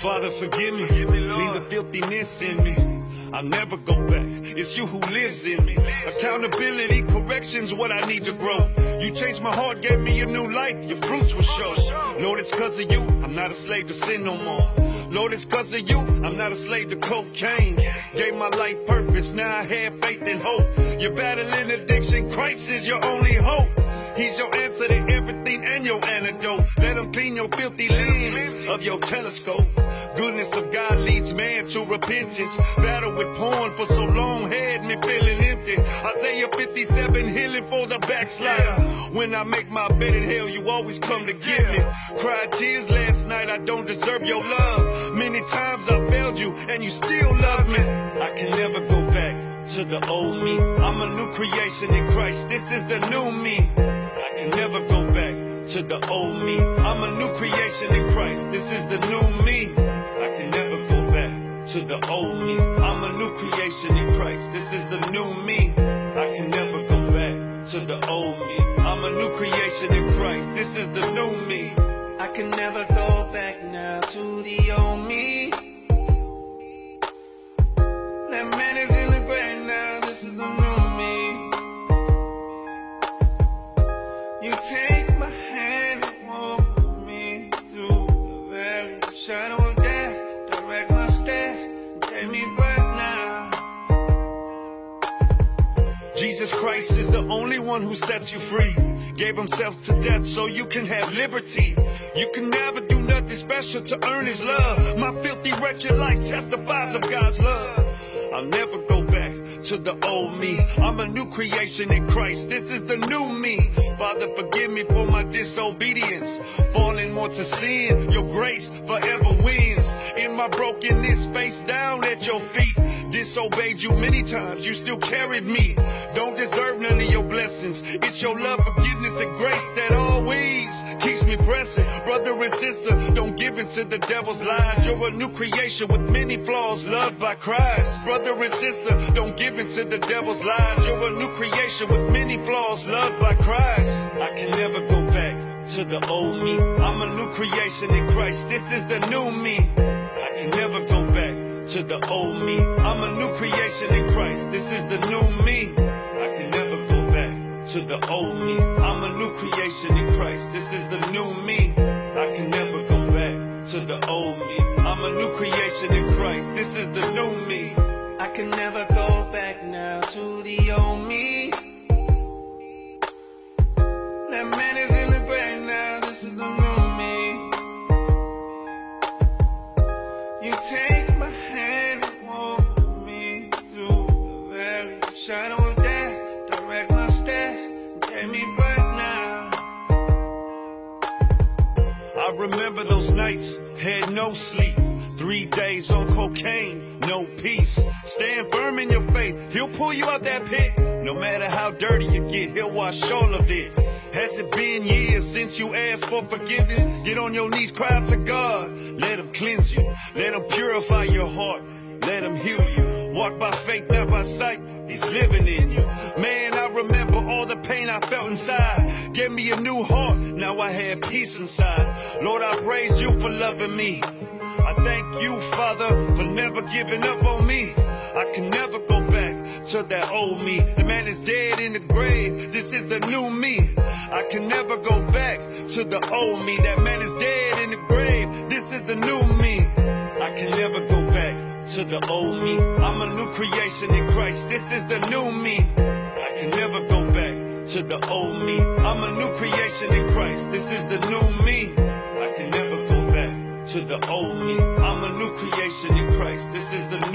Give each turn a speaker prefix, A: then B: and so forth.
A: Father, forgive me. Clean the filthiness in me. I'll never go back. It's you who lives in me. Accountability, correction's what I need to grow. You changed my heart, gave me a new life. Your fruits will show. Lord, it's cause of you. I'm not a slave to sin no more. Lord, it's cause of you. I'm not a slave to cocaine. Gave my life purpose. Now I have faith and hope. You're battling addiction. Christ is your only hope. He's your answer to everything and your antidote. Let him clean your filthy lens of your telescope. Goodness of God leads man to repentance. Battle with porn for so long had me feeling empty. Isaiah 57 healing for the backslider. When I make my bed in hell, you always come to get me. Cried tears last night, I don't deserve your love. Many times I failed you and you still love me. I can never go back to the old me. I'm a new creation in Christ. This is the new me. Can never go back to the old me. I'm a new creation in Christ. This is the new me. I can never go back to the old me. I'm a new creation in Christ. This is the
B: take me now.
A: Jesus Christ is the only one who sets you free. Gave himself to death so you can have liberty. You can never do nothing special to earn his love. My filthy, wretched life testifies of God's love. I'll never go back to the old me. I'm a new creation in Christ. This is the new me. Father, forgive me for my disobedience. Falling more to sin, your grace forever wins. My brokenness, face down at your feet. Disobeyed you many times, you still carried me. Don't deserve none of your blessings. It's your love, forgiveness, and grace that always keeps me pressing. Brother and sister, don't give in to the devil's lies. You're a new creation with many flaws, loved by Christ. Brother and sister, don't give in to the devil's lies. You're a new creation with many flaws, loved by Christ. I can never go back to the old me. I'm a new creation in Christ. This is the new me. Can never go back to the old me. I'm a new creation in Christ. This is the new me. I can never go back to the old me. I'm a new creation in Christ. This is the new me. I can never go back to the old me. I'm a new creation in Christ. This is the new me.
B: I can never go back now to the old take my hand and walk me through the valley, shadow of death, direct my steps, and take me back now.
A: I remember those nights, had no sleep. Three days on cocaine, no peace. Stand firm in your faith, he'll pull you out that pit. No matter how dirty you get, he'll wash all of it. Has it been years since you asked for forgiveness? Get on your knees, cry to God. Let him cleanse you, let him purify your heart, let him heal you. Walk by faith, not by sight. He's living in you. Man, I remember all the pain I felt inside. Give me a new heart, now I have peace inside. Lord, I praise you for loving me. I thank you, Father, for never giving up on me. I can never go back to that old me. The man is dead in the grave. This is the new me. I can never go back to the old me. That man is dead in the grave. This is the new me. I can never go back to the old me. I'm a new creation in Christ. This is the new me. I can never go back to the old me. I'm a new creation in Christ. This is the new me. I can never go back to the old me. I'm a new creation in Christ. This is the.